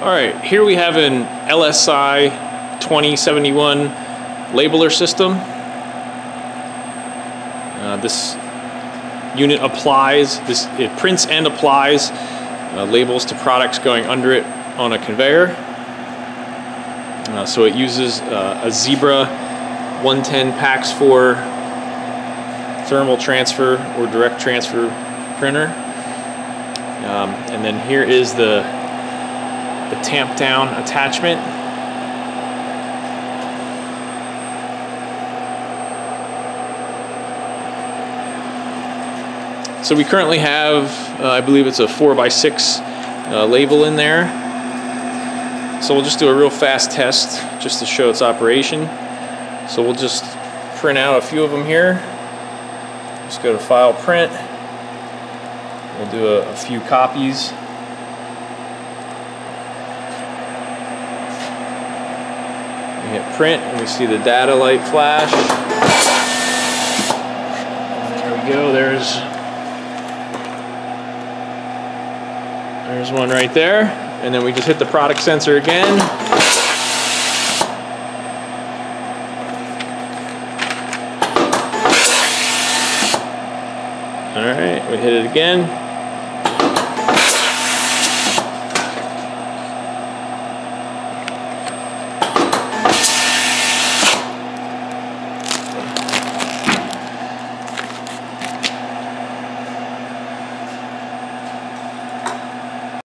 All right, here we have an LSI 2071 labeler system. Uh, this unit applies, this it prints and applies uh, labels to products going under it on a conveyor. Uh, so it uses uh, a Zebra 110 PAX 4 thermal transfer or direct transfer printer. Um, and then here is the the tamp down attachment. So we currently have, uh, I believe it's a 4x6 uh, label in there. So we'll just do a real fast test just to show its operation. So we'll just print out a few of them here. Just go to File Print. We'll do a, a few copies. We hit print and we see the data light flash. There we go, there's there's one right there. And then we just hit the product sensor again. All right, we hit it again.